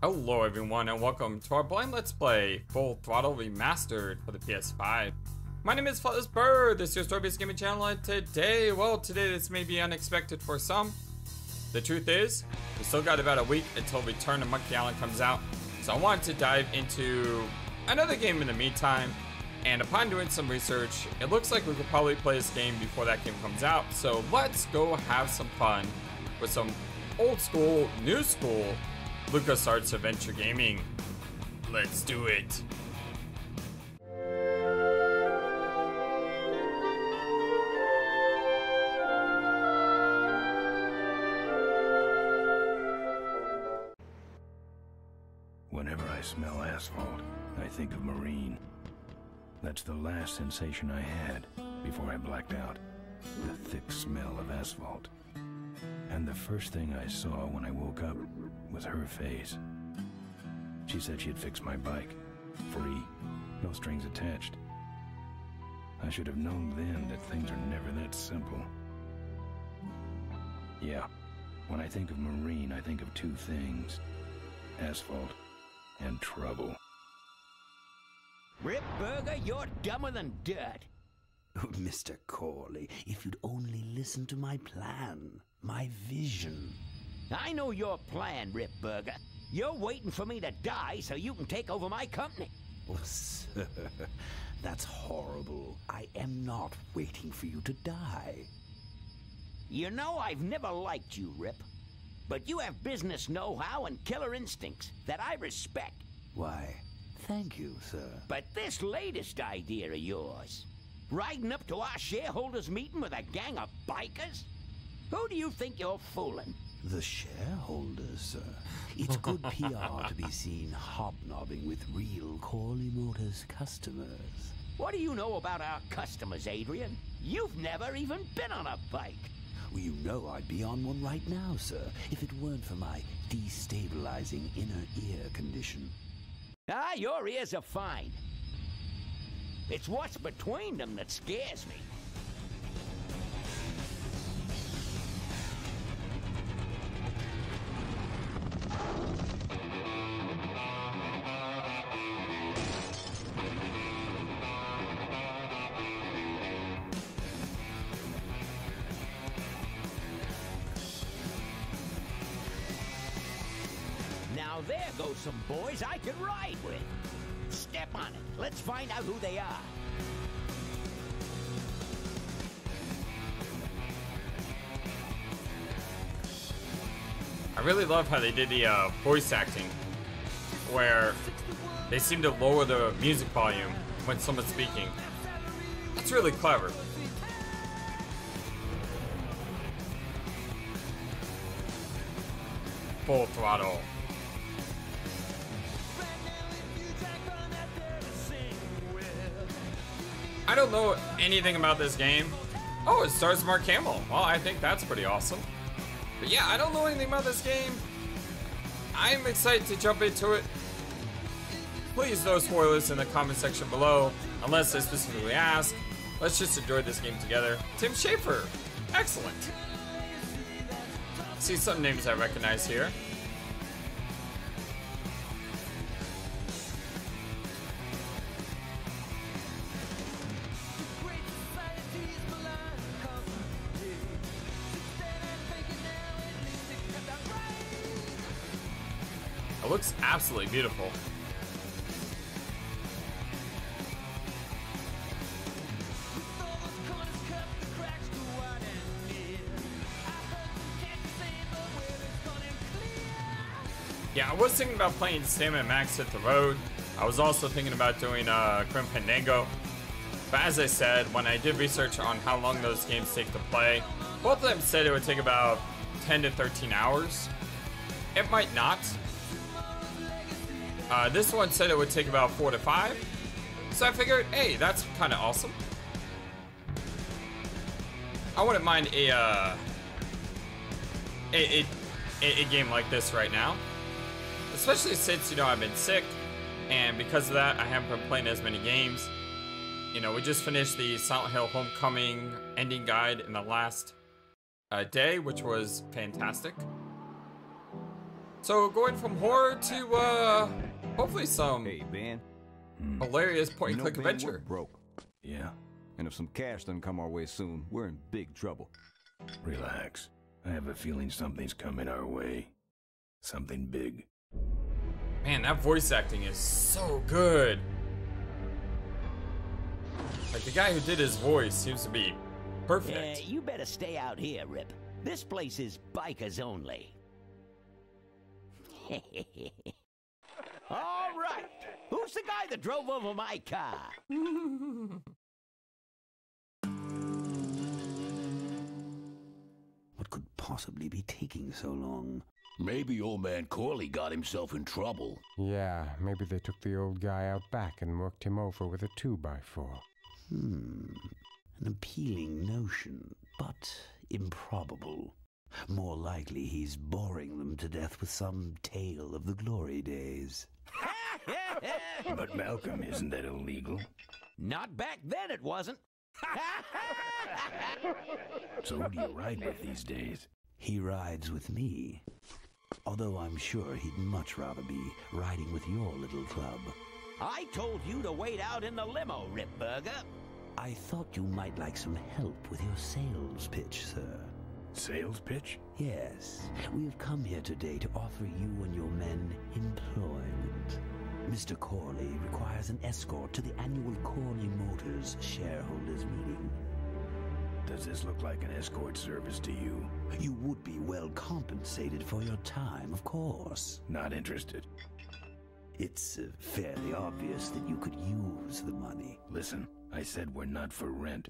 Hello everyone and welcome to our blind let's play Full Throttle Remastered for the PS5. My name is Flightless Bird, this is your story-based gaming channel and today, well today this may be unexpected for some. The truth is, we still got about a week until Return to Monkey Island comes out, so I wanted to dive into another game in the meantime, and upon doing some research, it looks like we could probably play this game before that game comes out, so let's go have some fun with some old school, new school LucasArts Adventure Gaming. Let's do it. Whenever I smell asphalt, I think of Maureen. That's the last sensation I had before I blacked out. The thick smell of asphalt. And the first thing I saw when I woke up was her face. She said she'd fix my bike. Free. No strings attached. I should have known then that things are never that simple. Yeah. When I think of Maureen, I think of two things. Asphalt and trouble. Rip Burger, you're dumber than dirt. Oh, Mr. Corley, if you'd only listen to my plan, my vision. I know your plan, Rip Burger. You're waiting for me to die so you can take over my company. Oh, sir, that's horrible. I am not waiting for you to die. You know I've never liked you, Rip. But you have business know-how and killer instincts that I respect. Why, thank you, sir. But this latest idea of yours, riding up to our shareholders' meeting with a gang of bikers? Who do you think you're fooling? The shareholders, sir. It's good PR to be seen hobnobbing with real Corley Motors customers. What do you know about our customers, Adrian? You've never even been on a bike. Well, you know I'd be on one right now, sir, if it weren't for my destabilizing inner ear condition. Ah, your ears are fine. It's what's between them that scares me. Boys I could ride with. Step on it. Let's find out who they are. I really love how they did the uh, voice acting, where they seem to lower the music volume when someone's speaking. That's really clever. Full throttle. Don't know anything about this game. Oh, it stars Mark Hamill. Well, I think that's pretty awesome. But yeah, I don't know anything about this game. I'm excited to jump into it. Please no spoilers in the comment section below, unless I specifically ask. Let's just enjoy this game together. Tim Schafer, excellent. See some names I recognize here. It looks absolutely beautiful. Yeah, I was thinking about playing Sam and Max hit the road. I was also thinking about doing uh, Grim Fandango. But as I said, when I did research on how long those games take to play, both of them said it would take about 10 to 13 hours. It might not. Uh, this one said it would take about 4 to 5. So I figured, hey, that's kind of awesome. I wouldn't mind a, uh, a, a, a game like this right now. Especially since, you know, I've been sick. And because of that, I haven't been playing as many games. You know, we just finished the Silent Hill Homecoming ending guide in the last uh, day, which was fantastic. So going from horror to uh hopefully some Hey, Ben. Hmm. hilarious point you know, click Ben, adventure. We're broke. Yeah, And if some cash doesn't come our way soon, we're in big trouble. relax. I have a feeling something's coming our way. Something big. Man, that voice acting is so good. Like the guy who did his voice seems to be perfect. Yeah, perfect. you better stay out here, Rip. This place is bikers only. All right. Who's the guy that drove over my car? What could possibly be taking so long? Maybe old man Corley got himself in trouble. Yeah, maybe they took the old guy out back and worked him over with a two by four. Hmm. An appealing notion, but improbable. More likely he's boring them to death with some tale of the glory days. But Malcolm, isn't that illegal? Not back then, it wasn't. So who do you ride with these days? He rides with me. Although I'm sure he'd much rather be riding with your little club. I told you to wait out in the limo, Rip Burger. I thought you might like some help with your sales pitch, sir. Sales pitch? Yes, we have come here today to offer you and your men employment. Mr. Corley requires an escort to the annual Corley Motors shareholders meeting. Does this look like an escort service to you? You would be well compensated for your time, of course. Not interested. It's uh, fairly obvious that you could use the money. Listen, I said we're not for rent.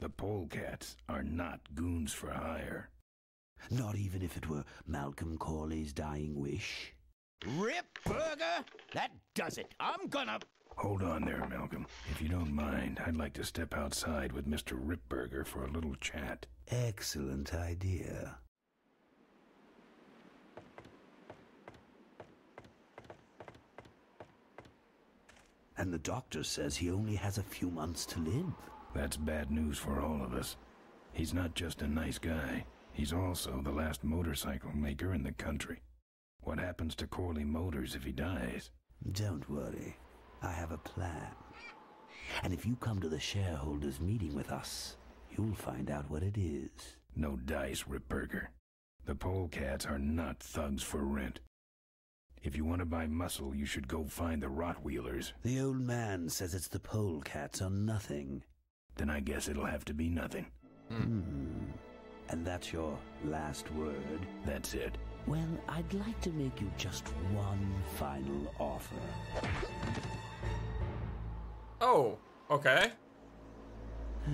The polecats are not goons for hire. Not even if it were Malcolm Corley's dying wish. Rip Burger? That does it. I'm gonna. Hold on there, Malcolm. If you don't mind, I'd like to step outside with Mr. Ripburger for a little chat. Excellent idea. And the doctor says he only has a few months to live. That's bad news for all of us. He's not just a nice guy. He's also the last motorcycle maker in the country. What happens to Corley Motors if he dies? Don't worry. I have a plan. And if you come to the shareholders meeting with us, you'll find out what it is. No dice, Ripburger. The polecats are not thugs for rent. If you want to buy muscle, you should go find the Rottwheelers. The old man says it's the polecats or nothing. Then I guess it'll have to be nothing. Hmm. And that's your last word? That's it. Well, I'd like to make you just one final offer. Oh, okay.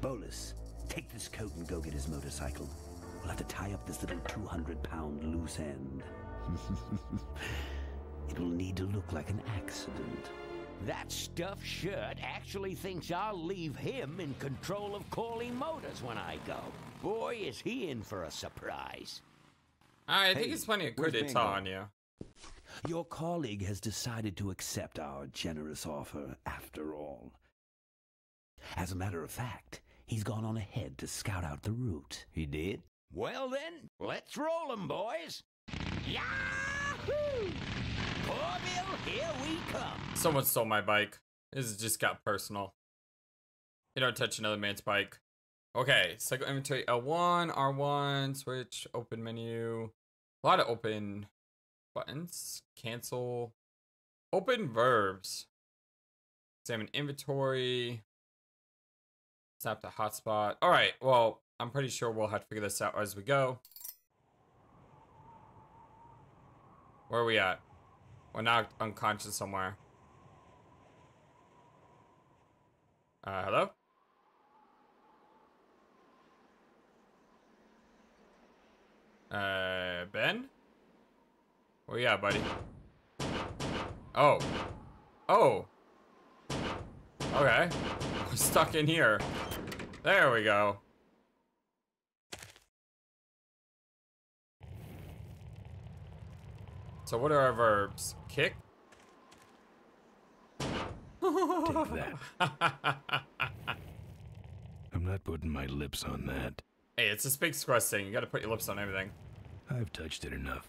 Bolus, take this coat and go get his motorcycle. We'll have to tie up this little 200 pound loose end. It'll need to look like an accident. That stuffed shirt actually thinks I'll leave him in control of Corley Motors when I go. Boy, is he in for a surprise. I think Hey, it's plenty of where's credit Mango? on you. Your colleague has decided to accept our generous offer after all. As a matter of fact, he's gone on ahead to scout out the route. He did? Well then, let's roll roll 'em, boys. Yahoo! Corville, here we come. Someone stole my bike. This just got personal. You don't touch another man's bike. Okay, cycle inventory L1, R1, switch, open menu. A lot of open buttons. Cancel. Open verbs. Examine inventory. Snap to hotspot. Alright, well, I'm pretty sure we'll have to figure this out as we go. Where are we at? We're not unconscious somewhere. Uh, hello? Uh, Ben? Where you at, buddy? Oh. Oh. Okay. We're stuck in here. There we go. So what are our verbs? Kick? Take that. I'm not putting my lips on that. Hey, it's a big scrust thing. You gotta put your lips on everything. I've touched it enough.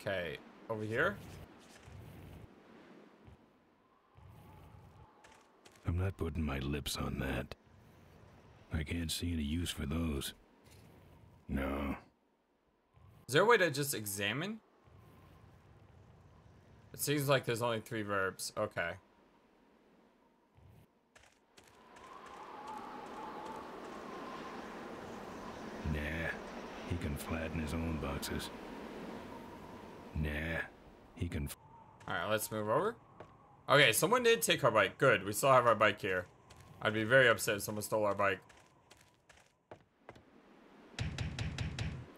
Okay, over here. I'm not putting my lips on that. I can't see any use for those. No. Is there a way to just examine? It seems like there's only three verbs. Okay. Nah. He can flatten his own boxes. Nah. He can. F- Alright, let's move over. Okay, someone did take our bike. Good, we still have our bike here. I'd be very upset if someone stole our bike.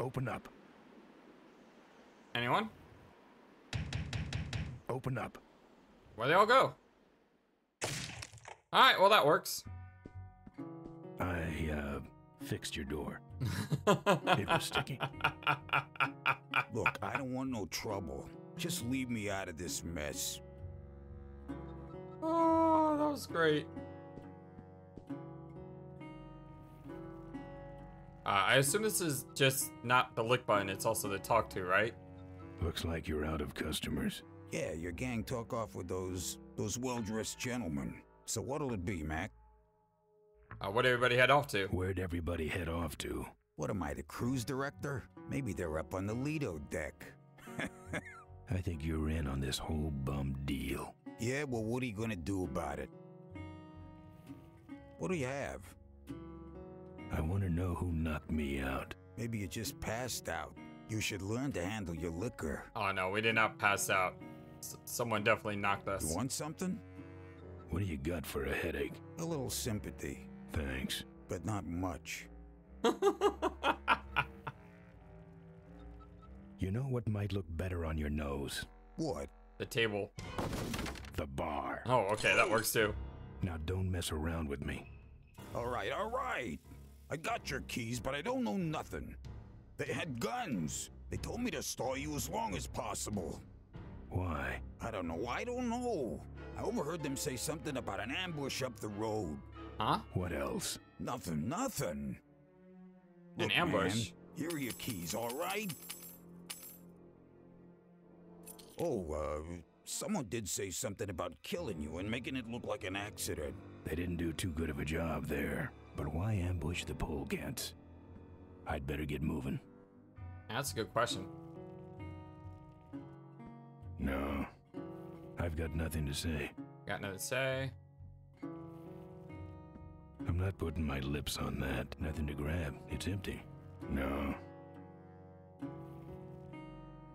Open up. Anyone? Open up. Where'd they all go? Alright, well that works. I, uh, fixed your door. it was sticky. Look, I don't want no trouble. Just leave me out of this mess. Oh, that was great. Uh, I assume this is just not the lick button, it's also the talk to, right? Looks like you're out of customers. Yeah, your gang took off with those those well-dressed gentlemen. So what'll it be, Mac? Uh, what everybody head off to? Where'd everybody head off to? What am I, the cruise director? Maybe they're up on the Lido deck. I think you're in on this whole bum deal. Yeah, well, what are you gonna do about it? What do you have? I want to know who knocked me out. Maybe you just passed out. You should learn to handle your liquor. Oh no, we did not pass out. S- someone definitely knocked us. You want something? What do you got for a headache? A little sympathy, Thanks. but not much. You know what might look better on your nose? What? The table. The bar. Oh, okay, that works too. Now don't mess around with me. All right, all right. I got your keys, but I don't know nothing. They had guns. They told me to stall you as long as possible. Why? I don't know. I don't know. I overheard them say something about an ambush up the road. Huh? What else? Nothing, nothing. An Look, ambush? man, here are your keys, all right? Oh, uh, someone did say something about killing you and making it look like an accident. They didn't do too good of a job there. But why ambush the polecats? I'd better get moving. That's a good question. No. I've got nothing to say. Got nothing to say. I'm not putting my lips on that. Nothing to grab. It's empty. No.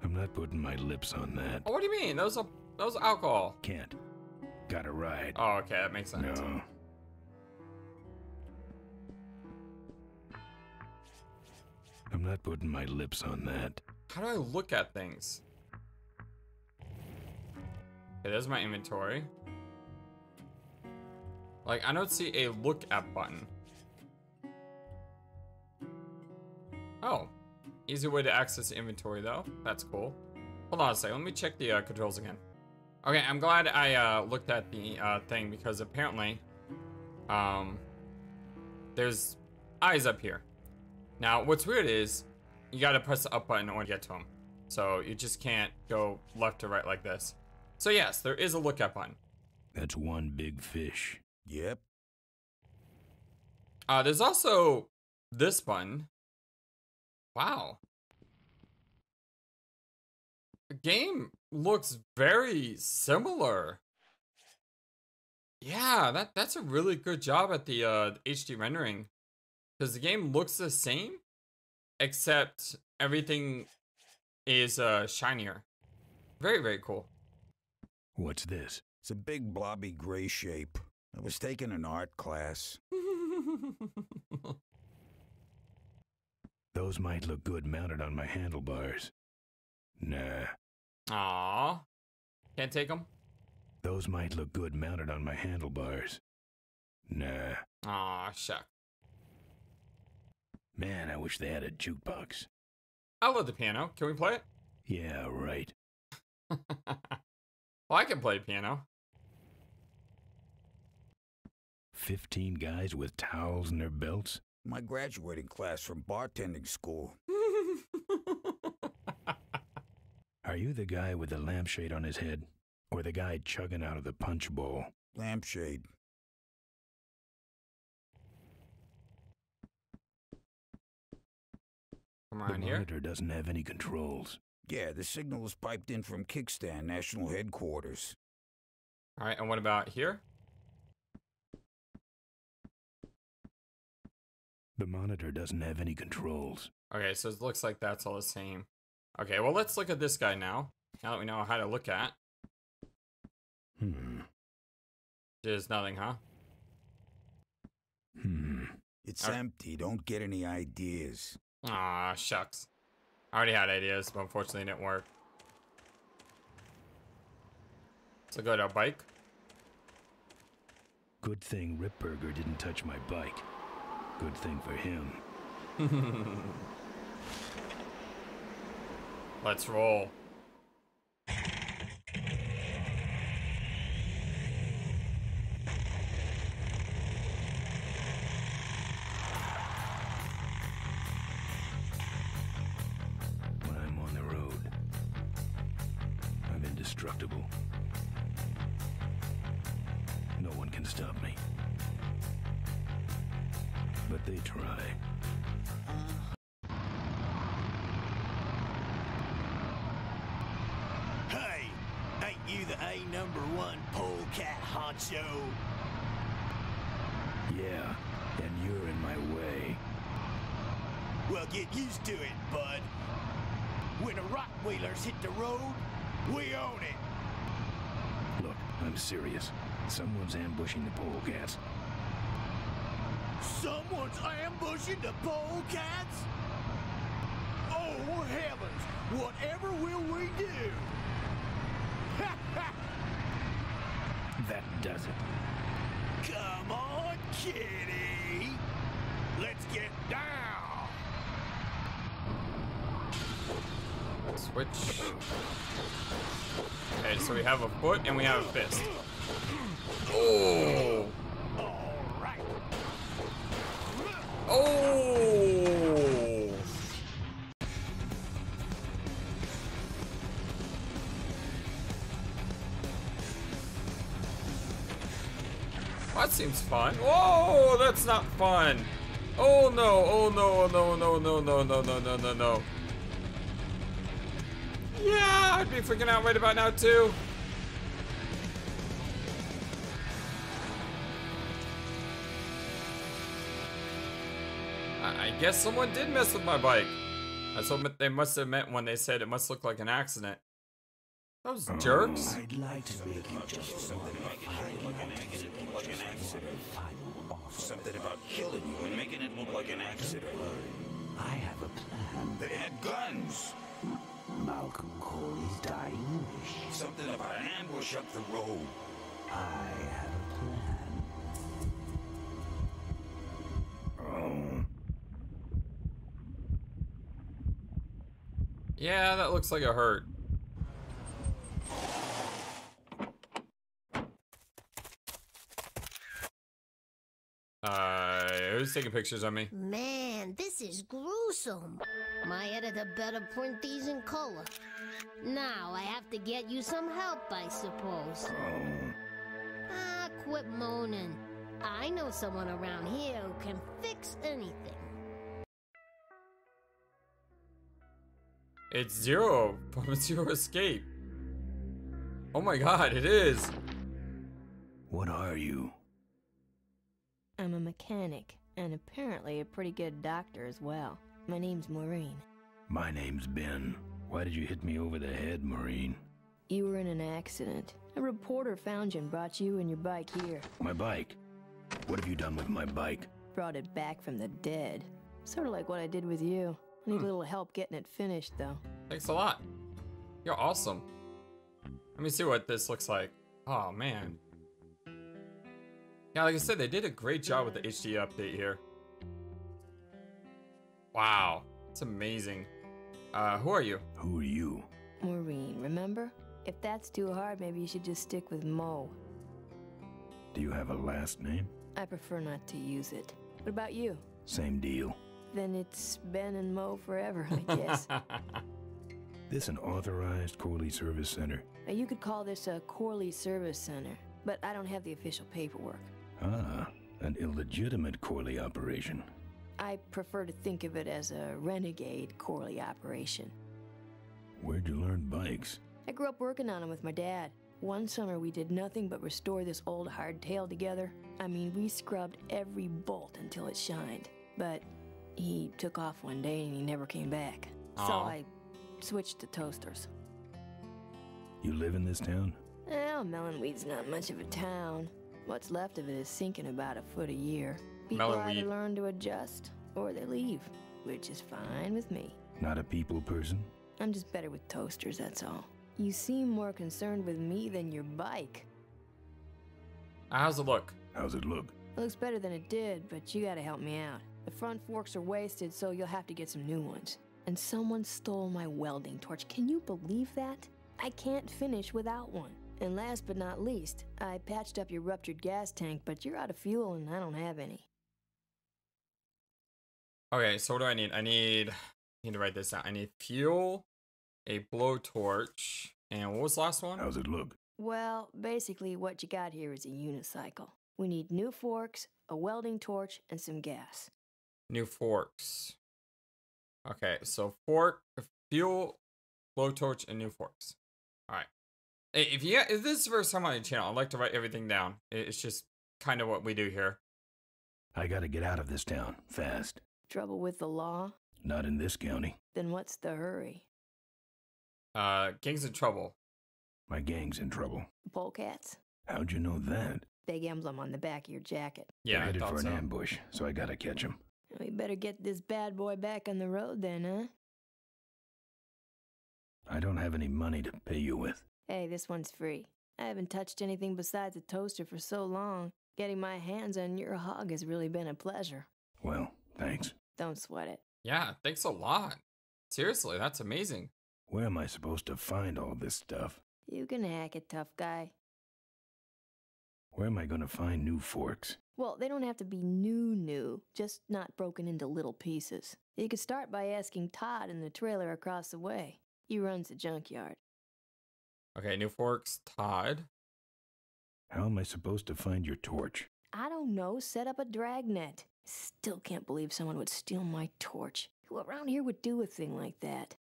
I'm not putting my lips on that. Oh, what do you mean? Those are those are alcohol. Can't. Gotta ride. Oh, okay, that makes sense. No. I'm not putting my lips on that. How do I look at things? Okay, there's my inventory. Like, I don't see a look at button. Oh. Easy way to access inventory, though. That's cool. Hold on a second. Let me check the uh, controls again. Okay, I'm glad I uh, looked at the uh, thing because apparently um, there's eyes up here. Now, what's weird is you gotta press the up button in order to get to them. So you just can't go left to right like this. So yes, there is a look at button. That's one big fish. Yep. Uh, there's also this button. Wow. The game looks very similar. Yeah, that that's a really good job at the uh, HD rendering. Because the game looks the same, except everything is uh, shinier. Very, very cool. What's this? It's a big blobby gray shape. I was taking an art class. Those might look good mounted on my handlebars. Nah. Aww. Can't take them? Those might look good mounted on my handlebars. Nah. Aw, shuck. Man, I wish they had a jukebox. I love the piano. Can we play it? Yeah, right. well, I can play piano. 15 guys with towels in their belts? My graduating class from bartending school. Are you the guy with the lampshade on his head? Or the guy chugging out of the punch bowl? Lampshade. Come the around here. monitor doesn't have any controls. Yeah, the signal is piped in from Kickstand National Headquarters. All right, and what about here? The monitor doesn't have any controls. Okay, so it looks like that's all the same. Okay, well, let's look at this guy now. Now that we know how to look at. Hmm. There's nothing, huh? Hmm. It's Alright. empty. Don't get any ideas. Ah, shucks. I already had ideas, but unfortunately it didn't work. So go to a bike. Good thing Ripburger didn't touch my bike. Good thing for him. Let's roll. Ambushing the polecats. Someone's ambushing the polecats? Oh, heavens! Whatever will we do? That does it. Come on, kitty! Let's get down! Switch. Okay, so we have a foot and we have a fist. Oh! All right. Oh! That seems fun. Whoa, that's not fun. Oh no, oh no, no, no, no, no, no, no, no, no, no. Yeah, I'd be freaking out right about now too. Guess someone did mess with my bike. That's what they must have meant when they said it must look like an accident. Those oh, jerks. I'd like to make you just one final offer. Something about killing you and making it look like an accident. I have a plan. They had guns. Malcolm Corley's dying wish. Something about an ambush up the road. I have Yeah, that looks like it hurt. Uh, who's taking pictures of me? Man, this is gruesome. My editor better print these in color. Now I have to get you some help, I suppose. Ah, quit moaning. I know someone around here who can fix anything. It's Zero from Zero Escape. Oh my god, it is. What are you? I'm a mechanic, and apparently a pretty good doctor as well. My name's Maureen. My name's Ben. Why did you hit me over the head, Maureen? You were in an accident. A reporter found you and brought you and your bike here. My bike. What have you done with my bike? Brought it back from the dead. Sort of like what I did with you. I need a little help getting it finished, though. Thanks a lot. You're awesome. Let me see what this looks like. Oh man. Yeah, like I said, they did a great job with the HD update here. Wow, it's amazing. Uh, who are you? Who are you? Maureen, remember? If that's too hard, maybe you should just stick with Mo. Do you have a last name? I prefer not to use it. What about you? Same deal. Then it's Ben and Mo forever, I guess. This an authorized Corley Service Center? Uh, You could call this a Corley Service Center, but I don't have the official paperwork. Ah, an illegitimate Corley operation. I prefer to think of it as a renegade Corley operation. Where'd you learn bikes? I grew up working on them with my dad. One summer we did nothing but restore this old hardtail together. I mean, we scrubbed every bolt until it shined. But he took off one day and he never came back. So I switched to toasters. You live in this town? Well, Melonweed's not much of a town. What's left of it is sinking about a foot a year. People either learn to adjust or they leave, which is fine with me. Not a people person? I'm just better with toasters, that's all. You seem more concerned with me than your bike. How's it look? How's it look? It looks better than it did, but you gotta help me out. The front forks are wasted, so you'll have to get some new ones. And someone stole my welding torch. Can you believe that? I can't finish without one. And last but not least, I patched up your ruptured gas tank, but you're out of fuel and I don't have any. Okay, so what do I need? I need, need to write this down. I need fuel, a blowtorch, and what was the last one? How's it look? Well, basically, what you got here is a unicycle. We need new forks, a welding torch, and some gas. New forks. Okay, so fork, fuel, blowtorch, and new forks. All right. Hey, if you if this is the first time on the channel, I'd like to write everything down. It's just kind of what we do here. I gotta get out of this town, fast. Trouble with the law? Not in this county. Then what's the hurry? Uh, King's in trouble. My gang's in trouble. Polecats? How'd you know that? Big emblem on the back of your jacket. Yeah, They're I headed thought for an so. ambush, so I gotta catch 'em. We better get this bad boy back on the road then, huh? I don't have any money to pay you with. Hey, this one's free. I haven't touched anything besides a toaster for so long. Getting my hands on your hog has really been a pleasure. Well, thanks. Don't sweat it. Yeah, thanks a lot. Seriously, that's amazing. Where am I supposed to find all this stuff? You can hack it, tough guy. Where am I gonna find new forks? Well, they don't have to be new, new, just not broken into little pieces. You could start by asking Todd in the trailer across the way. He runs the junkyard. Okay, new forks, Todd. How am I supposed to find your torch? I don't know, set up a dragnet. Still can't believe someone would steal my torch. Who around here would do a thing like that?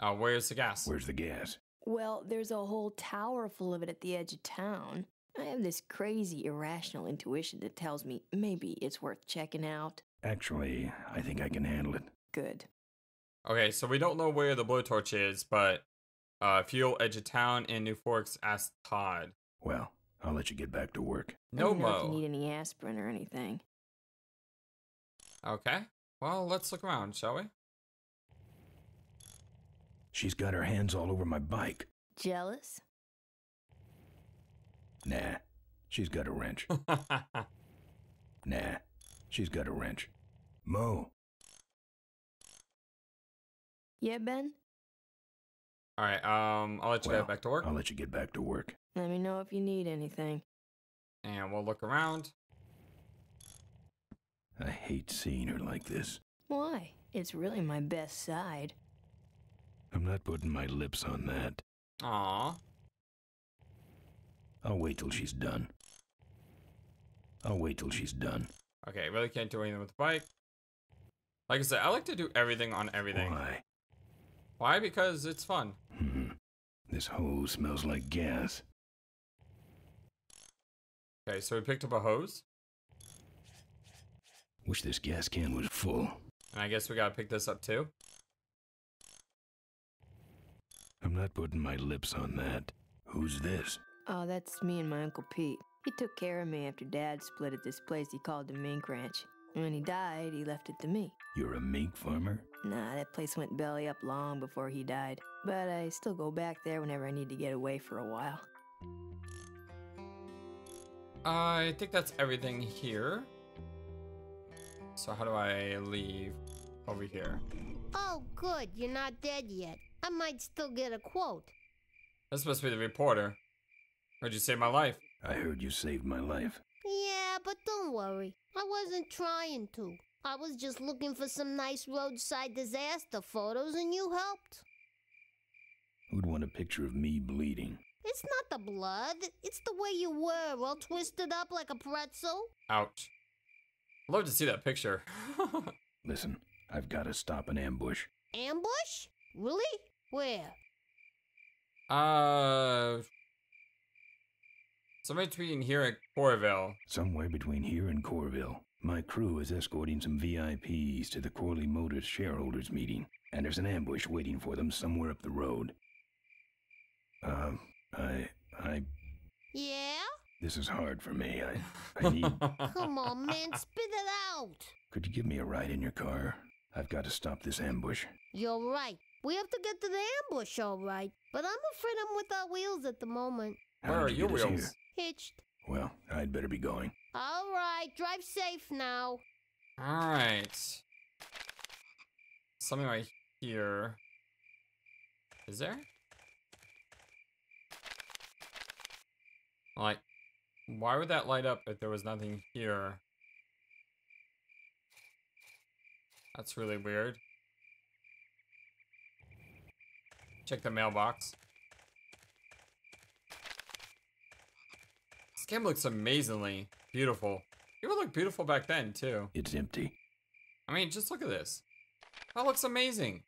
Uh, where's the gas? Where's the gas? Well, there's a whole tower full of it at the edge of town. I have this crazy irrational intuition that tells me maybe it's worth checking out. Actually, I think I can handle it. Good. Okay, so we don't know where the blowtorch is, but uh, fuel, edge of town, and new forks. Ask Todd. Well, I'll let you get back to work. No Let me know if you mo. need any aspirin or anything. Okay. Well, let's look around, shall we? She's got her hands all over my bike. Jealous? Nah, she's got a wrench. Nah, she's got a wrench. Mo, Yeah, Ben? All right. Um, I'll let you well, get back to work, I'll let you get back to work. Let me know if you need anything. and we'll look around. I hate seeing her like this. Why? It's really my best side. I'm not putting my lips on that. Aw. I'll wait till she's done. I'll wait till she's done. Okay, really can't do anything with the bike. Like I said, I like to do everything on everything. Why? Why? Because it's fun. Hmm. This hose smells like gas. Okay, so we picked up a hose, Wish this gas can was full. and I guess we gotta pick this up too. I'm not putting my lips on that. Who's this? Oh, that's me and my Uncle Pete. He took care of me after Dad split at this place he called the Mink Ranch. When he died, he left it to me. You're a mink farmer? Nah, that place went belly up long before he died. But I still go back there whenever I need to get away for a while. I think that's everything here. So how do I leave over here? Oh, good. You're not dead yet. I might still get a quote. That's supposed to be the reporter. Heard you save my life. I heard you saved my life. Yeah, but don't worry. I wasn't trying to. I was just looking for some nice roadside disaster photos and you helped. Who'd want a picture of me bleeding? It's not the blood. It's the way you were, all twisted up like a pretzel. Ouch. I'd love to see that picture. Listen, I've got to stop an ambush. Ambush? Really? Where? uh. Somewhere between here and Corville. Somewhere between here and Corville. My crew is escorting some VIPs to the Corley Motors shareholders meeting, and there's an ambush waiting for them somewhere up the road. Um, I, I, Yeah? this is hard for me. I, I need. Come on, man, spit it out. Could you give me a ride in your car? I've got to stop this ambush. You're right. We have to get to the ambush, all right. But I'm afraid I'm without wheels at the moment. How Where are you your get us wheels? Here? Hitched. Well, I'd better be going. All right, drive safe now. Alright. Something right here. Is there? Like, why would that light up if there was nothing here? That's really weird. Check the mailbox. This game looks amazingly beautiful. It would look beautiful back then, too. It's empty. I mean, just look at this. That looks amazing.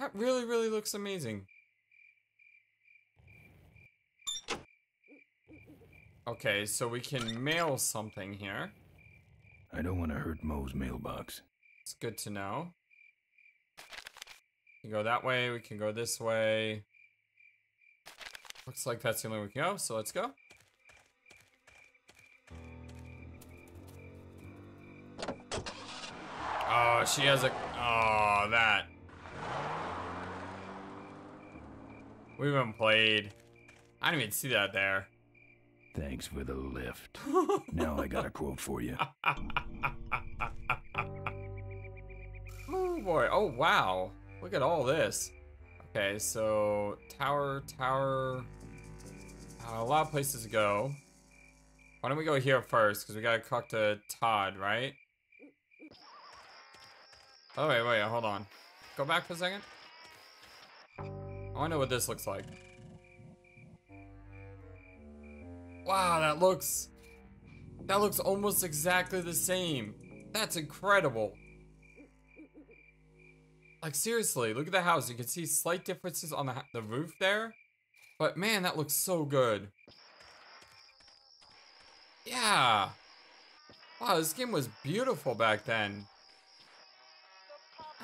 That really, really looks amazing. Okay, so we can mail something here. I don't want to hurt Mo's mailbox. It's good to know. We can go that way, we can go this way. Looks like that's the only way we can go, so let's go. Oh, she has a. Oh, that. We haven't played. I didn't even see that there. Thanks for the lift. now I got a quote for you. Oh boy. Oh wow. Look at all this. Okay, so tower, tower. Uh, a lot of places to go. Why don't we go here first? Because we gotta talk to Todd, right? Oh wait, wait, hold on. Go back for a second. I wanna know what this looks like. Wow, that looks... That looks almost exactly the same. That's incredible. Like seriously, look at the house. You can see slight differences on the, the roof there. But man, that looks so good. Yeah. Wow, this game was beautiful back then.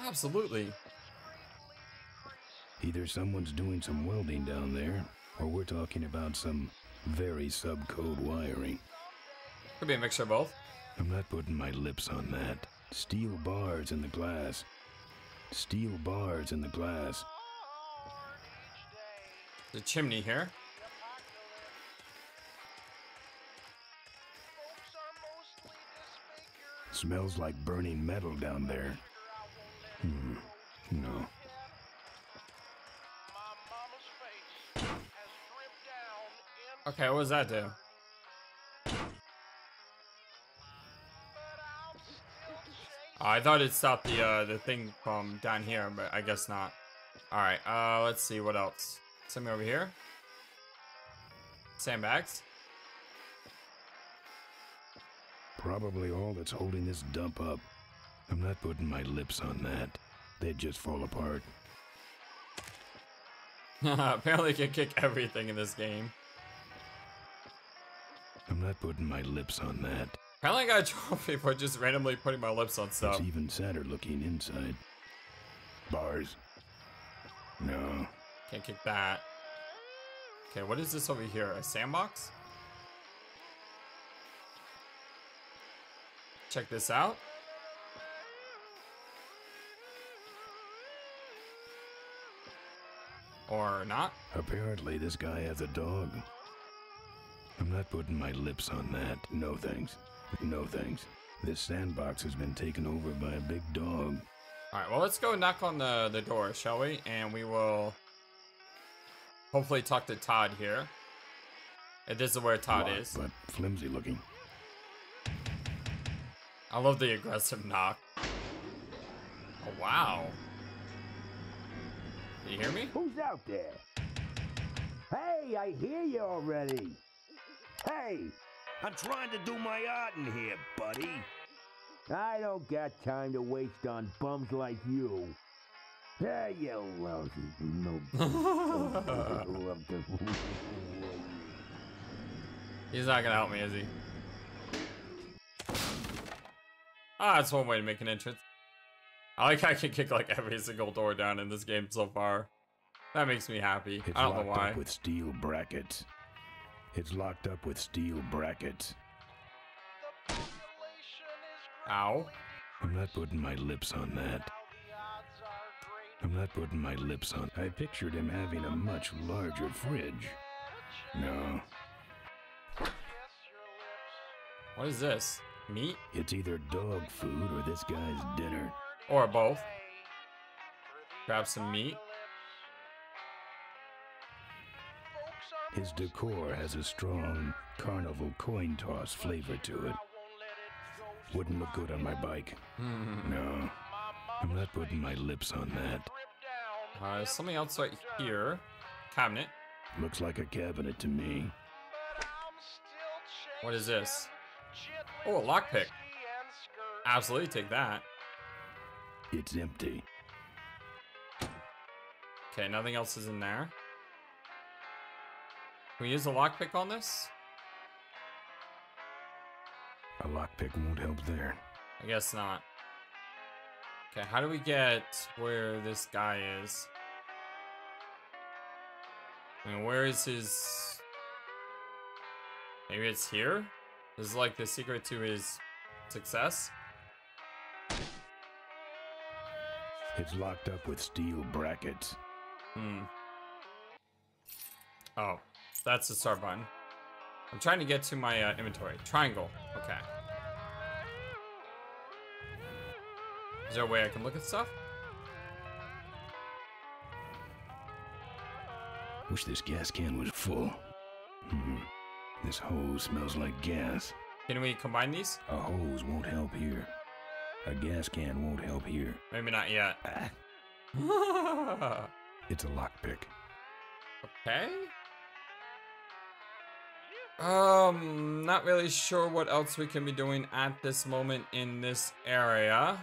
Absolutely. Either someone's doing some welding down there, or we're talking about some very subcode wiring. Could be a mixture of both. I'm not putting my lips on that. Steel bars in the glass. Steel bars in the glass. The chimney here. Smells like burning metal down there. Hmm. No. Okay, what does that do? Oh, I thought it stopped the uh, the thing from down here, but I guess not. All right, uh, let's see what else. Something over here. Sandbags. Probably all that's holding this dump up. I'm not putting my lips on that. They'd just fall apart. Apparently, you can kick everything in this game. I'm not putting my lips on that. Apparently, I got a trophy for just randomly putting my lips on stuff. It's even sadder looking inside. Bars. No. Can't kick that. Okay, what is this over here? A sandbox? Check this out. Or not. Apparently, this guy has a dog. I'm not putting my lips on that. No thanks. No thanks. This sandbox has been taken over by a big dog. Alright, well, let's go knock on the, the door, shall we? And we will hopefully talk to Todd here. If this is where Todd Locked, is. But flimsy looking. I love the aggressive knock. Oh, wow. You hear me? Who's out there? Hey, I hear you already. Hey, I'm trying to do my art in here, buddy. I don't got time to waste on bums like you. Hey, you lousy no. He's not gonna help me, is he? Ah, that's one way to make an entrance. I like how I can kick like every single door down in this game so far. That makes me happy. It's I don't know locked why. up with steel brackets. It's locked up with steel brackets. Ow. I'm not putting my lips on that. I'm not putting my lips on. I pictured him having a much larger fridge. No, What is this? Meat? it's either dog food or this guy's dinner. Or both. Grab some meat. His decor has a strong carnival coin toss flavor to it. Wouldn't look good on my bike. No, I'm not putting my lips on that. Uh, something else right here. Cabinet. Looks like a cabinet to me. What is this? Oh, a lockpick. Absolutely take that. It's empty. Okay, nothing else is in there. Can we use a lockpick on this? A lockpick won't help there. I guess not. Okay, how do we get where this guy is? I mean, where is his... Maybe it's here? This is like the secret to his success? It's locked up with steel brackets. Hmm. Oh, that's the start button. I'm trying to get to my uh, inventory. Triangle. Okay. Is there a way I can look at stuff? Wish this gas can was full. Hmm. This hose smells like gas. Can we combine these? A hose won't help here. A gas can won't help here. Maybe not yet. It's a lockpick. okay. Um, not really sure what else we can be doing at this moment in this area.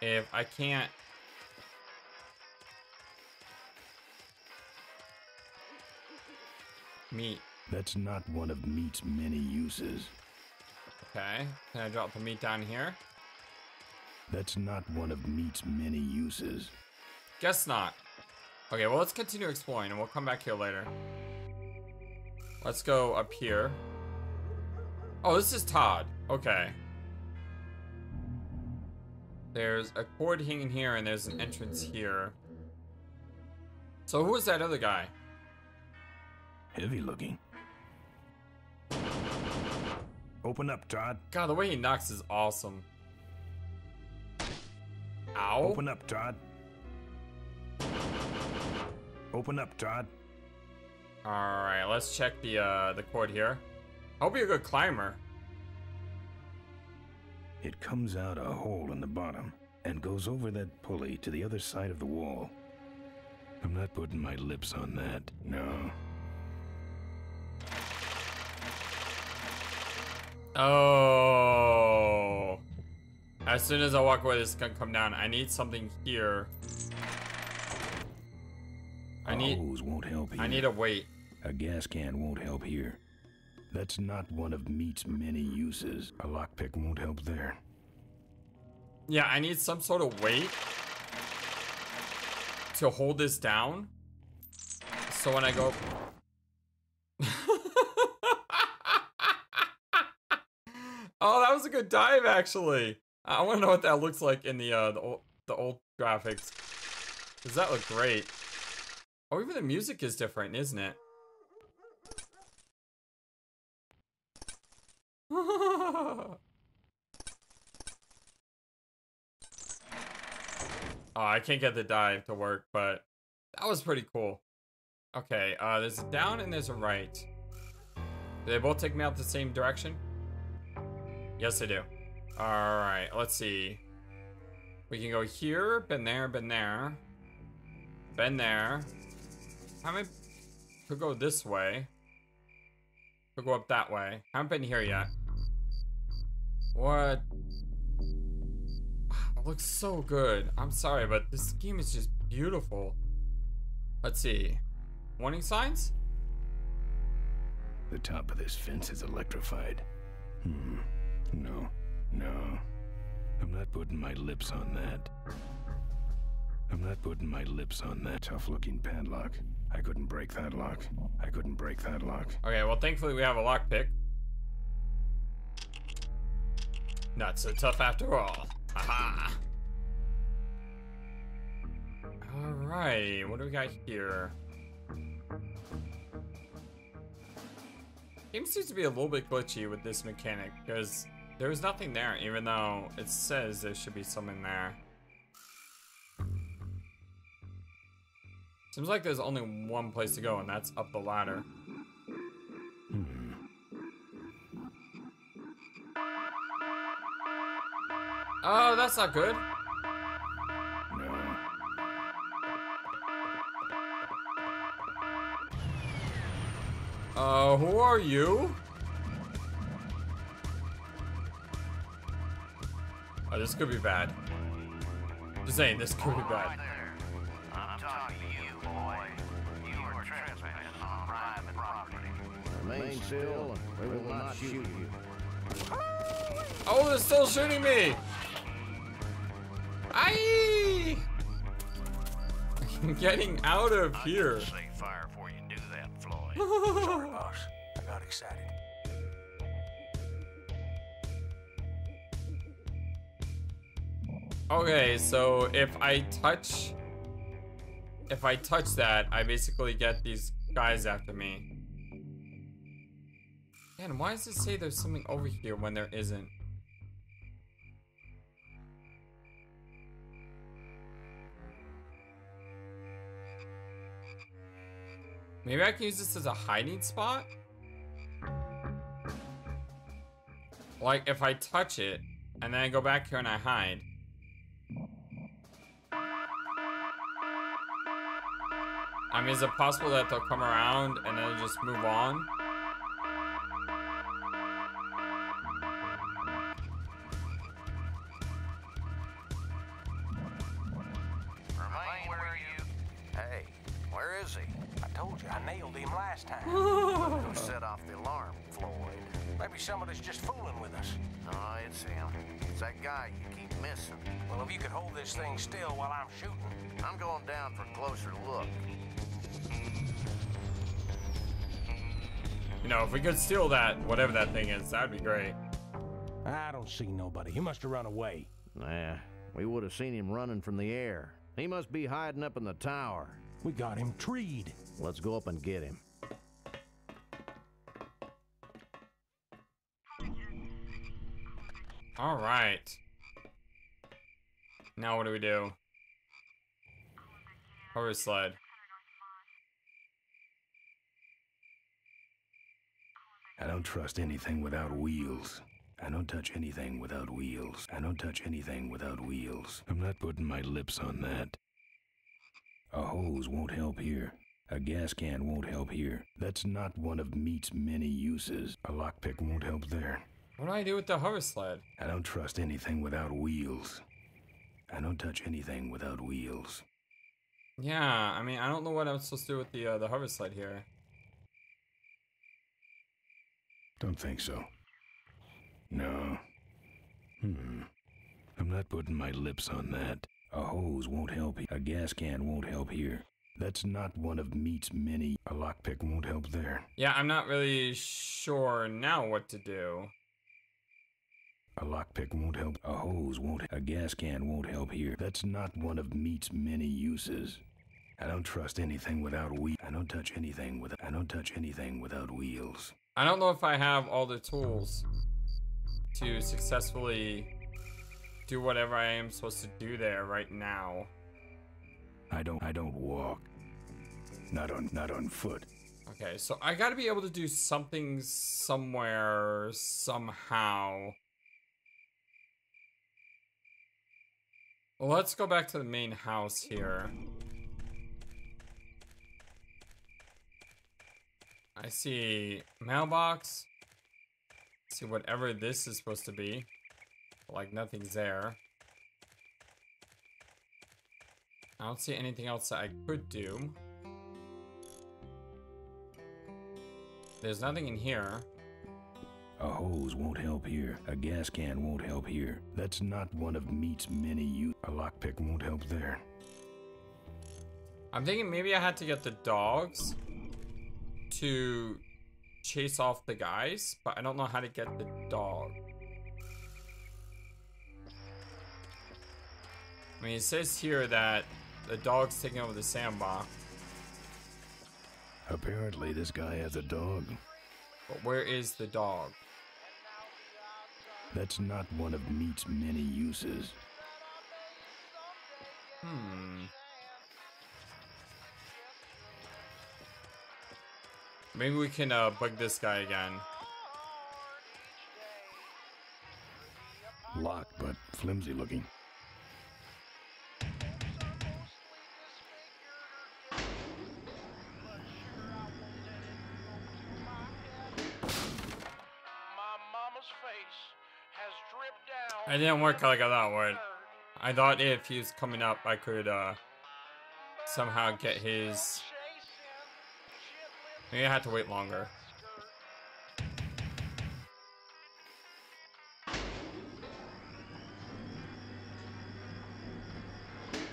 If I can't meat. That's not one of meat's many uses. Okay. Can I drop the meat down here? That's not one of meat's many uses. Guess not. Okay, well, let's continue exploring and we'll come back here later. Let's go up here. Oh, this is Todd. Okay. There's a cord hanging here and there's an entrance here. So who is that other guy? Heavy looking. Open up, Todd. God, the way he knocks is awesome. Ow. Open up, Todd. Open up, Todd. Alright, let's check the uh the cord here. I hope you're a good climber. It comes out a hole in the bottom and goes over that pulley to the other side of the wall. I'm not putting my lips on that. No. Oh. As soon as I walk away, this is gonna come down. I need something here. I need. hose won't help here. I need a weight. A gas can won't help here. That's not one of meat's many uses. A lockpick won't help there. Yeah, I need some sort of weight to hold this down. So when I go. oh, that was a good dive, actually. I want to know what that looks like in the uh, the old, the old graphics. Does that look great? Oh, even the music is different, isn't it? Oh, I can't get the dive to work, but that was pretty cool. Okay, uh, there's a down and there's a right. Do they both take me out the same direction? Yes, I do. Alright, let's see. We can go here, been there, been there. Been there. How many could go this way? Could go up that way. Haven't been here yet. What? It looks so good. I'm sorry, but this game is just beautiful. Let's see. Warning signs? The top of this fence is electrified. Hmm. No. No. I'm not putting my lips on that. I'm not putting my lips on that tough-looking padlock. I couldn't break that lock. I couldn't break that lock. Okay, well, thankfully we have a lockpick. Not so tough after all. Haha. Alright, what do we got here? Game seems to be a little bit glitchy with this mechanic because there's nothing there, even though it says there should be something there. Seems like there's only one place to go, and that's up the ladder. Oh, that's not good. Uh, who are you? Oh, this could be bad. Just saying, this could be bad. I'm talking to you, boy. You are trespassing on private property. Remain still, we will not shoot you. Oh, they're still shooting me! Aye! I'm getting out of here. Say fire before you do that, Floyd. Sorry, boss. I got excited. Okay, so if I touch... If I touch that, I basically get these guys after me. Man, why does it say there's something over here when there isn't? Maybe I can use this as a hiding spot? Like, if I touch it, and then I go back here and I hide. I mean, is it possible that they'll come around and then just move on? Remain where you... Hey, where is he? I told you I nailed him last time. Who set off the alarm, Floyd? Maybe somebody's just fooling with us. Oh, it's him. It's that guy you keep missing. Well, if you could hold this thing still while I'm shooting. I'm going down for a closer look. You know, if we could steal that, whatever that thing is, that'd be great. I don't see nobody. He must have run away. Nah, we would have seen him running from the air. He must be hiding up in the tower. We got him treed. Let's go up and get him. All right. Now what do we do? Hover sled. I don't trust anything without wheels. I don't touch anything without wheels. I don't touch anything without wheels. I'm not putting my lips on that. A hose won't help here. A gas can won't help here. That's not one of meat's many uses. A lockpick won't help there. What do I do with the hover sled? I don't trust anything without wheels. I don't touch anything without wheels. Yeah, I mean, I don't know what I'm supposed to do with the uh, the hover sled here. Don't think so. No. Hmm. I'm not putting my lips on that. A hose won't help. A gas can won't help here. That's not one of meat's many. A lockpick won't help there. Yeah, I'm not really sure now what to do. A lockpick won't help. A hose won't. A gas can won't help here. That's not one of meat's many uses. I don't trust anything without wheels. I don't touch anything with. I don't touch anything without wheels. I don't know if I have all the tools to successfully do whatever I am supposed to do there right now. I don't. I don't walk. Not on. Not on foot. Okay, so I gotta be able to do something somewhere, somehow. Let's go back to the main house here. I see mailbox. See whatever this is supposed to be. Like nothing's there. I don't see anything else that I could do. There's nothing in here. A hose won't help here. A gas can won't help here. That's not one of Meat's many use. A lockpick won't help there. I'm thinking maybe I had to get the dogs to chase off the guys, but I don't know how to get the dog. I mean, it says here that the dog's taking over the sandbox, Apparently, this guy has a dog. but where is the dog? That's not one of Meat's many uses. Hmm. Maybe we can uh, bug this guy again. Locked, but flimsy looking. It didn't work like I thought it would. I thought if he was coming up, I could uh, somehow get his. Maybe I had to wait longer.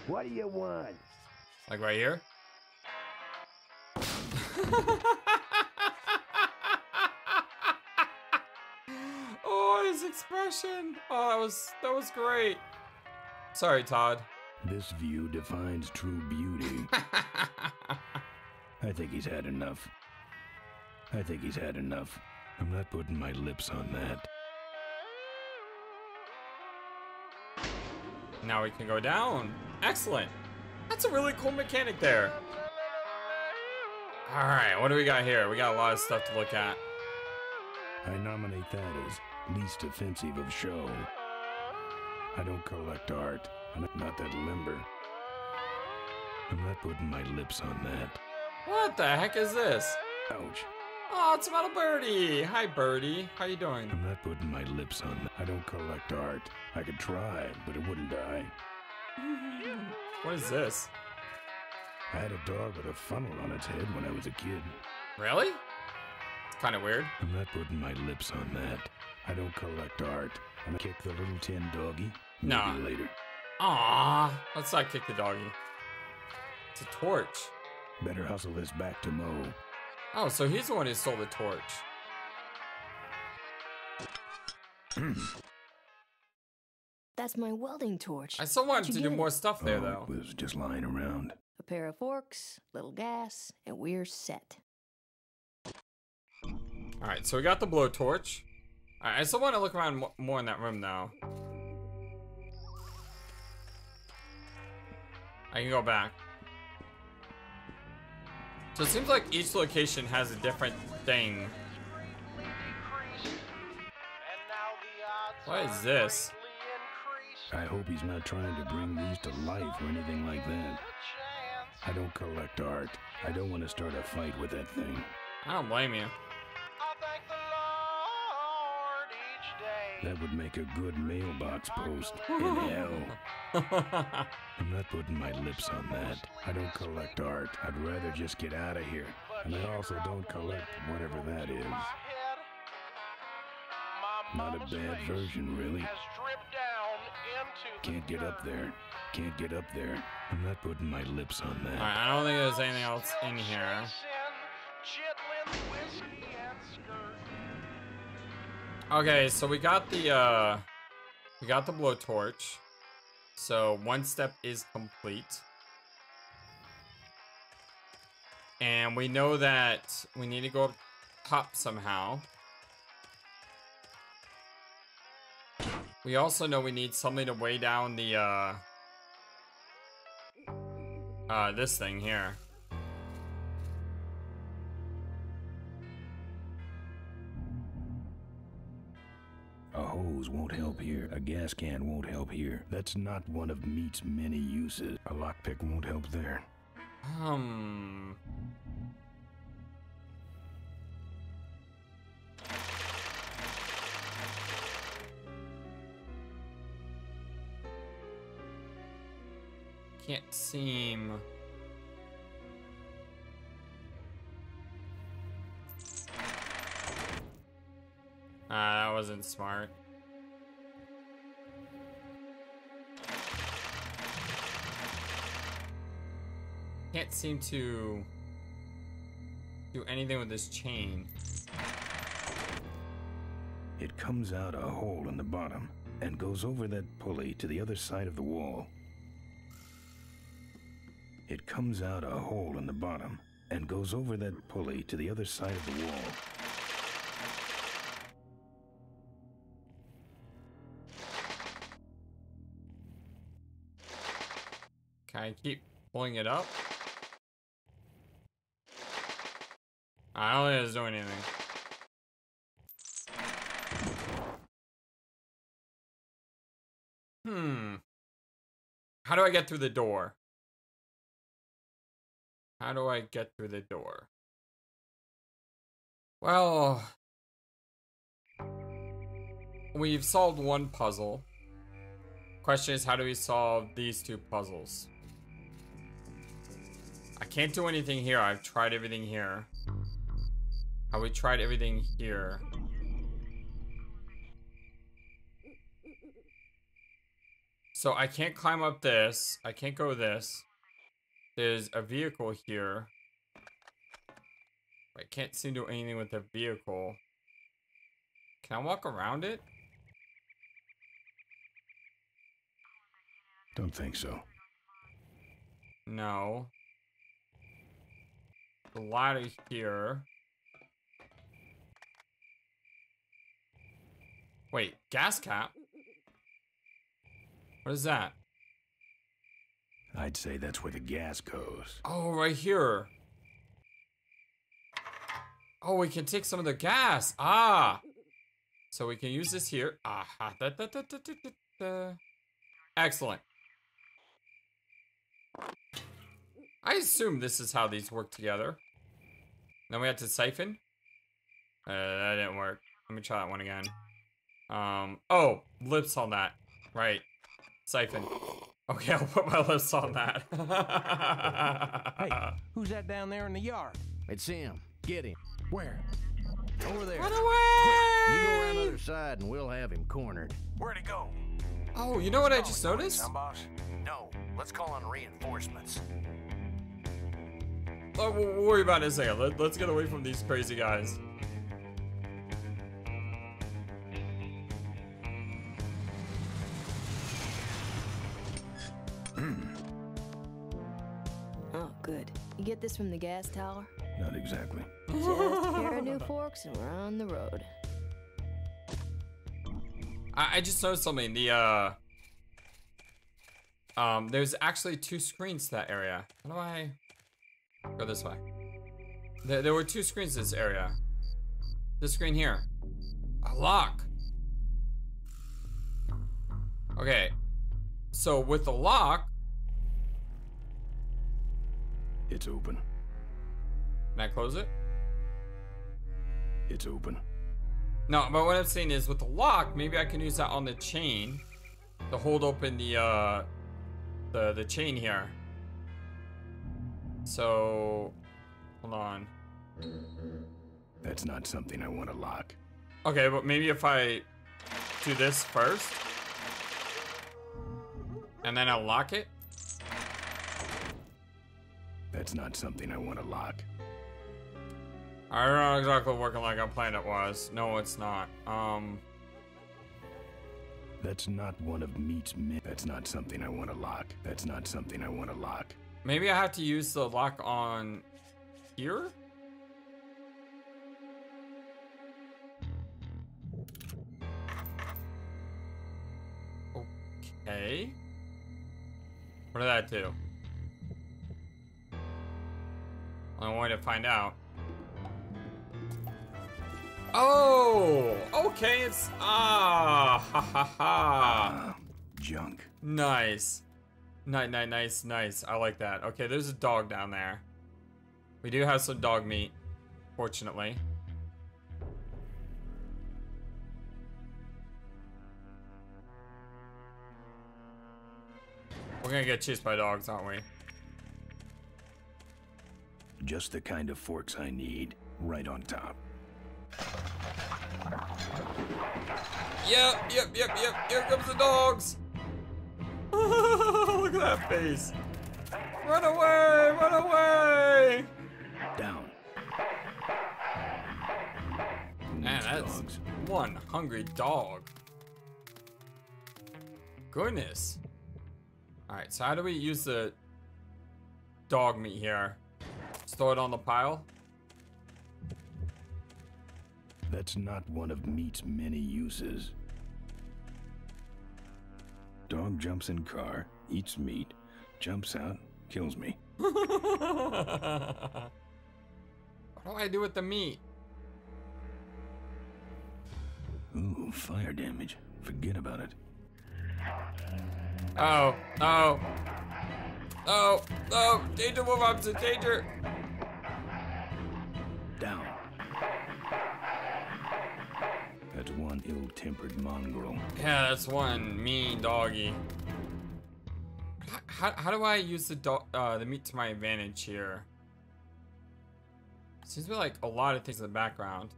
What do you want? Like right here? oh, his expression. Oh, that was that was great. Sorry, Todd. This view defines true beauty. I think he's had enough. I think he's had enough. I'm not putting my lips on that. Now we can go down. Excellent. That's a really cool mechanic there. All right, what do we got here? We got a lot of stuff to look at. I nominate that as least offensive of show. I don't collect art. I'm not that limber. I'm not putting my lips on that. What the heck is this? Ouch. Oh, it's about a birdie. Hi, birdie. How you doing? I'm not putting my lips on that. I don't collect art. I could try, but it wouldn't die. What is this? I had a dog with a funnel on its head when I was a kid. Really? It's kind of weird. I'm not putting my lips on that. I don't collect art. And I kick the little tin doggy. Maybe Nah. later. Aw, let's not kick the doggy. It's a torch. Better hustle this back to Mo. Oh, so he's the one who stole the torch. That's my welding torch. I still wanted to do it? more stuff there, Oh, though. It was just lying around. A pair of forks, little gas, and we're set. All right, so we got the blowtorch. All right, I still want to look around more in that room, though. I can go back. So it seems like each location has a different thing. What is this? I hope he's not trying to bring these to life or anything like that. I don't collect art. I don't want to start a fight with that thing. I don't blame you. That would make a good mailbox post in hell. I'm not putting my lips on that. I don't collect art. I'd rather just get out of here. And I also don't collect whatever that is. Not a bad version, really. Can't get up there. Can't get up there. I'm not putting my lips on that. Alright, I don't think there's anything else in here. Okay, so we got the uh we got the blowtorch. So one step is complete. And we know that we need to go up top somehow. We also know we need something to weigh down the uh uh this thing here. Hose won't help here. A gas can won't help here. That's not one of meat's many uses. A lockpick won't help there. Um. Can't seem. Ah, that wasn't smart. Can't seem to do anything with this chain. It comes out a hole in the bottom and goes over that pulley to the other side of the wall. It comes out a hole in the bottom and goes over that pulley to the other side of the wall. Can I keep pulling it up? I don't think it's doing anything. Hmm. How do I get through the door? How do I get through the door? Well, we've solved one puzzle. Question is, how do we solve these two puzzles? I can't do anything here. I've tried everything here. Have we tried everything here? So I can't climb up this. I can't go this. There's a vehicle here. I can't seem to do anything with the vehicle. Can I walk around it? Don't think so. No. The ladder here. Wait, gas cap? What is that? I'd say that's where the gas goes. Oh, right here. Oh, we can take some of the gas. Ah. So we can use this here. Ah. Da, da, da, da. Excellent. I assume this is how these work together. Then we have to siphon. Uh, that didn't work. Let me try that one again. Um, oh, lips on that. Right. Siphon. Okay, I'll put my lips on that. hey, who's that down there in the yard? It's him. Get him. Where? Over there. Run away! You go around the other side and we'll have him cornered. Where'd he go? Oh, you know what I just noticed? Some boss? No, let's call on reinforcements. Oh, we'll worry about it in a second. Let, let's get away from these crazy guys. Oh, good. You get this from the gas tower? Not exactly. Just a pair of new forks and we're on the road. I, I just noticed something. The uh, um, there's actually two screens to that area. How do I go this way? There, there were two screens in this area. This screen here, a lock. Okay, so with the lock, It's open. can I close it? It's open. No, but what I'm saying is with the lock, maybe I can use that on the chain to hold open the uh the the chain here. So hold on. That's not something I want to lock. Okay, but maybe if I do this first and then I'll lock it. That's not something I want to lock. I don't know exactly working like I planned it was. No, it's not. Um That's not one of meat's mi- That's not something I want to lock. That's not something I want to lock. maybe I have to use the lock on here? Okay. What did that do? I wanted to find out. Oh, okay, it's ah ha ha ha. Junk. Nice. Nice, nice, nice, nice. I like that. Okay, there's a dog down there. We do have some dog meat, fortunately. We're gonna get chased by dogs, aren't we? Just the kind of forks I need. Right on top. Yep, yep, yep, yep. Here comes the dogs. Look at that face. Run away, run away. Down. Man, that's one hungry dog. Goodness. Alright, so how do we use the dog meat here? Store it on the pile? That's not one of meat's many uses. Dog jumps in car, eats meat, jumps out, kills me. what do I do with the meat? Ooh, fire damage. Forget about it. Oh, oh. Oh, oh, danger, Wolverhampton, danger. Down. That's one ill-tempered mongrel. Yeah, that's one mean doggy. How, how do I use the do uh, the meat to my advantage here? Seems to be like a lot of things in the background.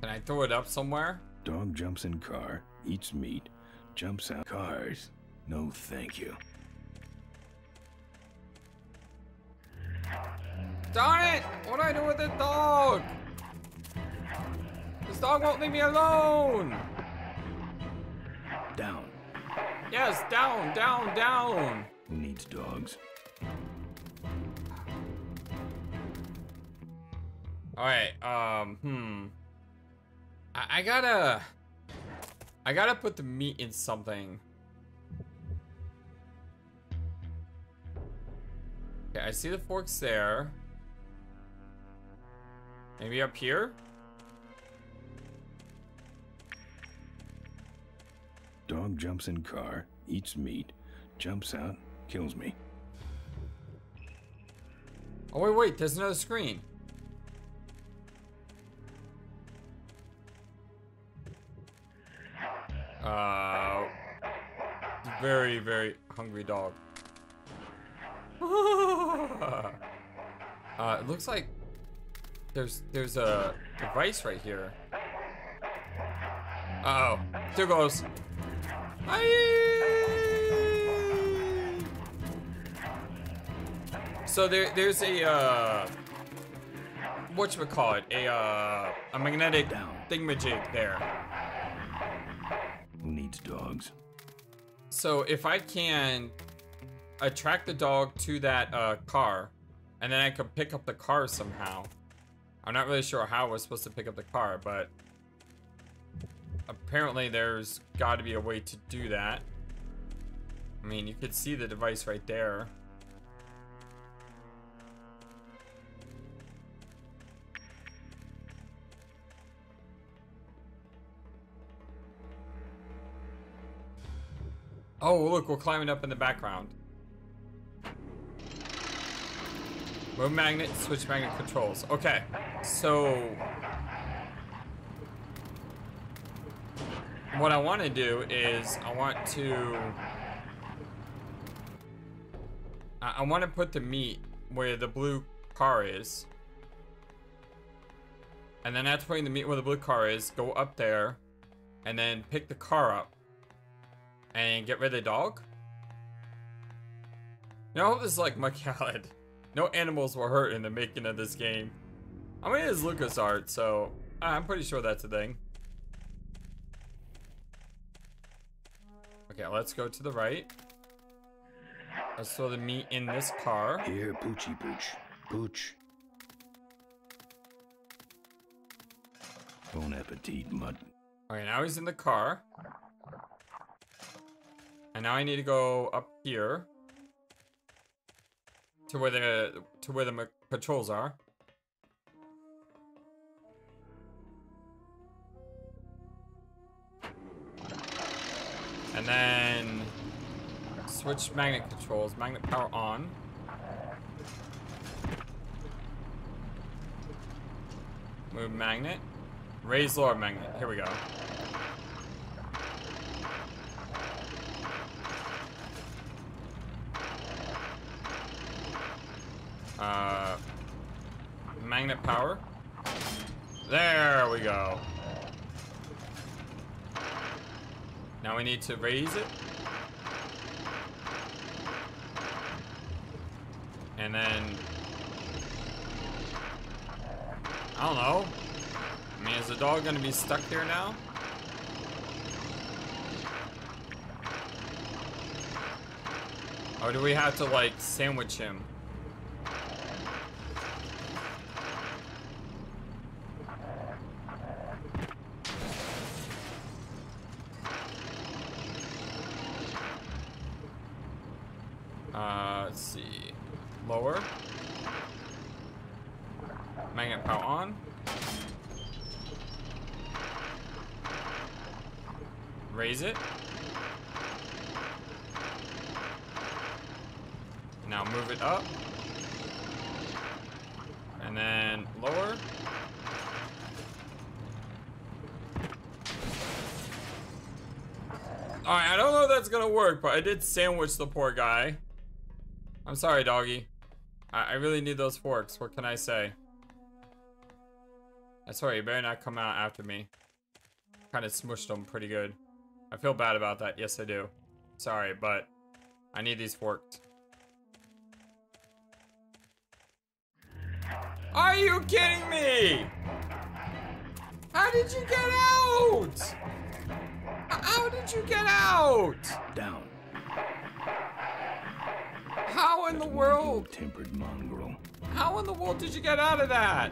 Can I throw it up somewhere? Dog jumps in car, eats meat, jumps out cars. No, thank you. Darn it! What do I do with this dog? This dog won't leave me alone! Down. Yes, down, down, down! Who needs dogs? Alright, um, hmm. I, I gotta... I gotta put the meat in something. Okay, I see the forks there. Maybe up here? Dog jumps in car, eats meat, jumps out, kills me. Oh, wait, wait, there's another screen. Uh, very, very hungry dog. uh, it looks like there's there's a device right here. Uh oh, there goes. So there there's a uh, what you would call it a uh, a magnetic thingamajig there. Needs dogs? So if I can attract the dog to that uh, car, and then I could pick up the car somehow. I'm not really sure how I was supposed to pick up the car, but apparently there's got to be a way to do that. I mean, you could see the device right there. Oh, look, we're climbing up in the background. Move magnet, switch magnet controls. Okay, so... What I want to do is, I want to... I, want to put the meat where the blue car is. And then after putting the meat where the blue car is, go up there, and then pick the car up. And get rid of the dog? You know, I hope this is like Macalad. No animals were hurt in the making of this game. I mean, it's LucasArts, so I'm pretty sure that's a thing. Okay, let's go to the right. Let's throw the meat in this car. Here, Poochie Pooch. Pooch. Bon appetit, mutt. Okay, now he's in the car. And now I need to go up here. to where the to where the patrols are. And then switch magnet controls, magnet power on. Move magnet. Raise lower magnet. Here we go. Uh, magnet power. There we go. Now we need to raise it. And then... I don't know. I mean, is the dog gonna be stuck here now? Or do we have to, like, sandwich him? Uh, let's see. Lower. Magnet power on. Raise it. Now move it up. And then lower. Alright, I don't know if that's gonna work, but I did sandwich the poor guy. I'm sorry, doggy. I, I really need those forks. What can I say? I swear, you better not come out after me. Kind of smushed them pretty good. I feel bad about that. Yes, I do. Sorry, but I need these forks. Are you kidding me? How did you get out? How did you get out? Down. How in the world? Tempered mongrel. How in the world did you get out of that?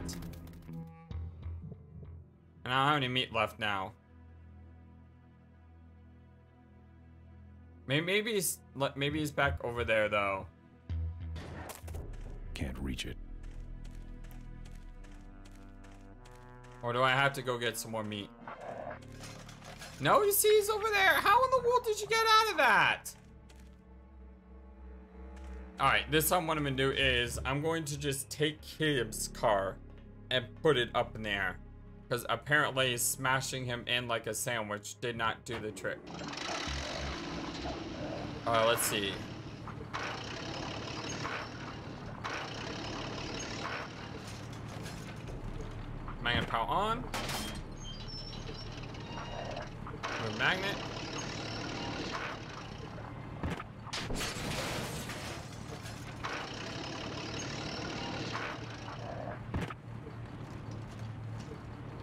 And I don't have any meat left now. Maybe, maybe he's maybe he's back over there though. Can't reach it. Or do I have to go get some more meat? No, you see he's over there. How in the world did you get out of that? Alright, this time what I'm gonna do is I'm going to just take Kib's car and put it up in the air. Because apparently smashing him in like a sandwich did not do the trick. Alright, let's see. Magnet power on. Move magnet.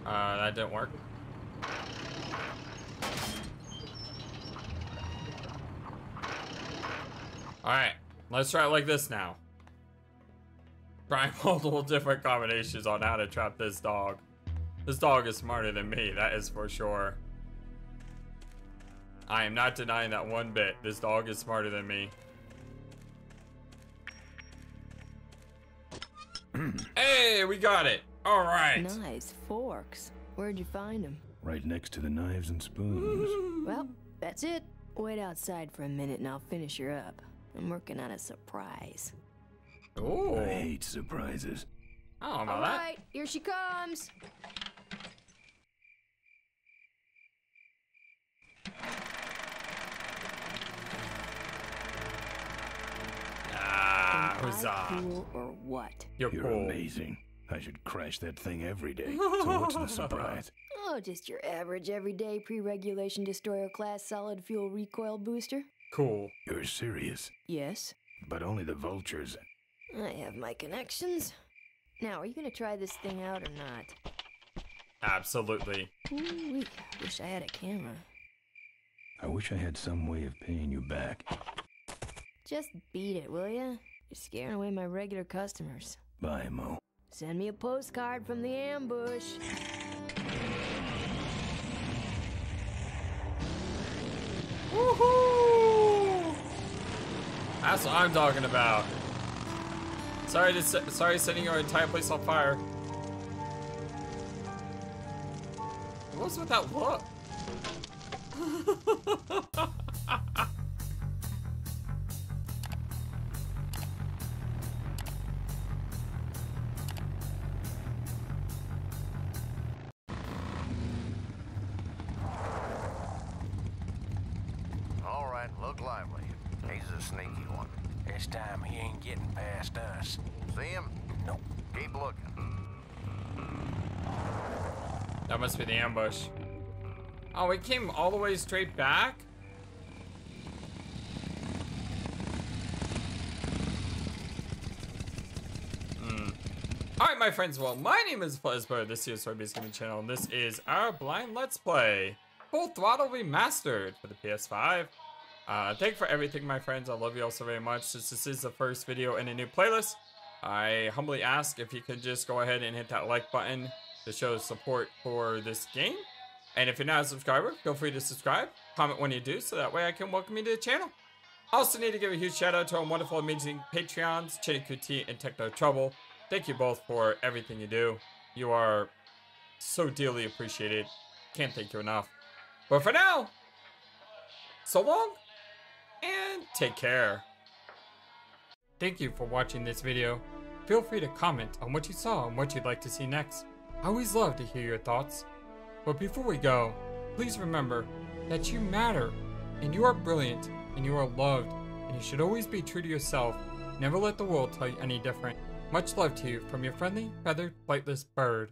Uh, that didn't work. Alright, let's try it like this now. Try multiple different combinations on how to trap this dog. This dog is smarter than me, that is for sure. I am not denying that one bit. This dog is smarter than me. hey, we got it. All right. Nice forks. Where'd you find them? Right next to the knives and spoons. Well, that's it. Wait outside for a minute and I'll finish her up. I'm working on a surprise. Oh. I hate surprises. I don't know All that. right, here she comes. Ah, Am huzzah. cool or what? You're, You're cool. amazing. I should crash that thing every day. So what's the surprise? Oh, just your average everyday pre-regulation destroyer class solid fuel recoil booster. Cool. You're serious. Yes. But only the vultures. I have my connections. Now, are you gonna try this thing out or not? Absolutely. Ooh, wish I had a camera. I wish I had some way of paying you back. Just beat it, will ya? You're scaring away my regular customers. Bye, Mo. Send me a postcard from the ambush. Woohoo! That's what I'm talking about. Sorry to sorry setting your entire place on fire. What's with that look? We came all the way straight back? Hmm. Alright, my friends, well, my name is Fuzzbird, this is Soybeans Gaming Channel, and this is our blind Let's Play. Full Throttle Remastered for the PS5. Uh, thank you for everything, my friends. I love you all so very much. Since this is the first video in a new playlist, I humbly ask if you could just go ahead and hit that like button to show support for this game. And if you're not a subscriber, feel free to subscribe. Comment when you do, so that way I can welcome you to the channel. I also need to give a huge shout out to our wonderful, amazing Patreons, Chitty and Techno Trouble. Thank you both for everything you do. You are so dearly appreciated. Can't thank you enough. But for now, so long and take care. Thank you for watching this video. Feel free to comment on what you saw and what you'd like to see next. I always love to hear your thoughts. But before we go, please remember that you matter and you are brilliant and you are loved and you should always be true to yourself. Never let the world tell you any different. Much love to you from your friendly, feathered, flightless bird.